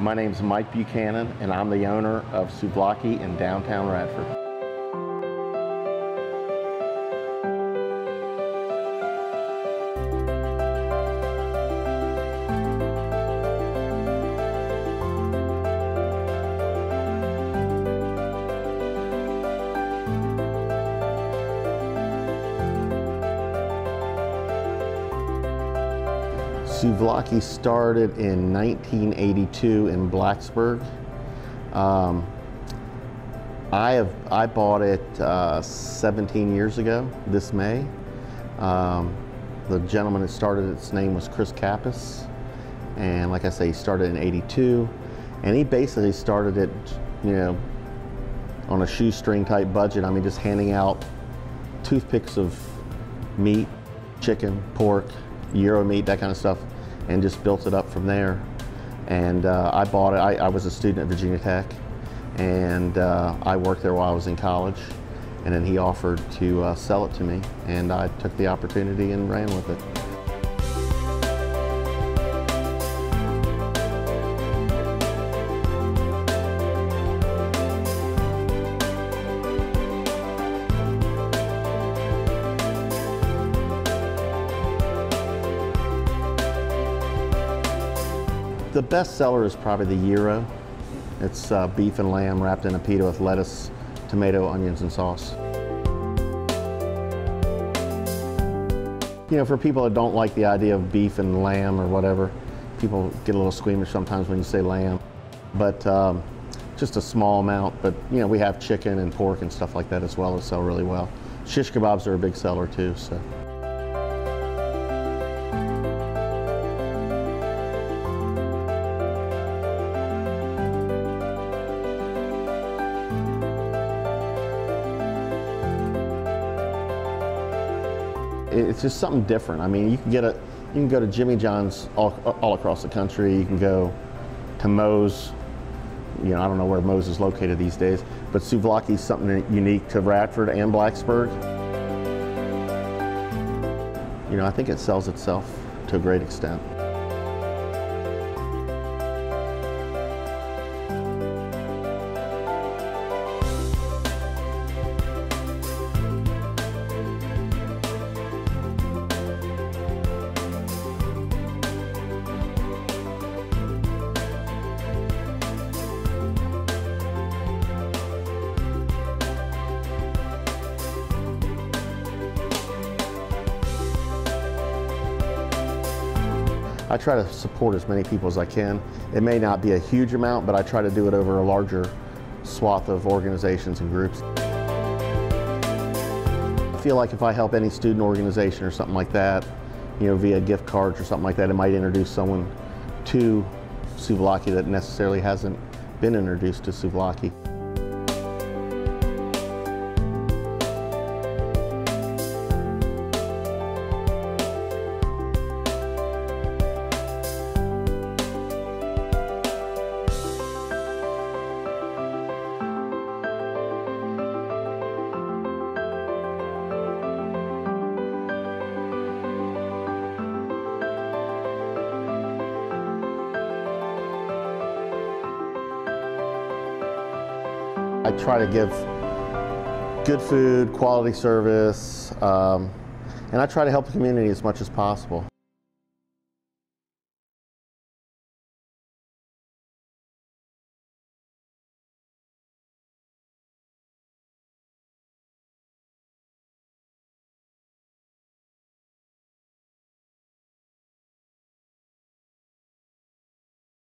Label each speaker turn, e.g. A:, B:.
A: My name is Mike Buchanan, and I'm the owner of Souvlaki in downtown Radford. Souvlaki started in 1982 in Blacksburg. Um, I have I bought it uh, 17 years ago this May. Um, the gentleman that started its name was Chris Kappas, and like I say, he started in '82, and he basically started it, you know, on a shoestring type budget. I mean, just handing out toothpicks of meat, chicken, pork, gyro meat, that kind of stuff, and just built it up from there. And uh, I bought it, I, I, was a student at Virginia Tech, and uh, I worked there while I was in college. And then he offered to uh, sell it to me, and I took the opportunity and ran with it. The best seller is probably the gyro. It's uh, beef and lamb wrapped in a pita with lettuce, tomato, onions, and sauce. You know, for people that don't like the idea of beef and lamb or whatever, people get a little squeamish sometimes when you say lamb. But um, just a small amount, but you know, we have chicken and pork and stuff like that as well that sell really well. Shish kebabs are a big seller too, so. It's just something different. I mean, you can get a, you can go to Jimmy John's all, all across the country. You can go to Moe's. You know, I don't know where Moe's is located these days, but souvlaki is something unique to Radford and Blacksburg. You know, I think it sells itself to a great extent. I try to support as many people as I can. It may not be a huge amount, but I try to do it over a larger swath of organizations and groups. I feel like if I help any student organization or something like that, you know, via gift cards or something like that, it might introduce someone to souvlaki that necessarily hasn't been introduced to souvlaki. I try to give good food, quality service, um, and I try to help the community as much as possible.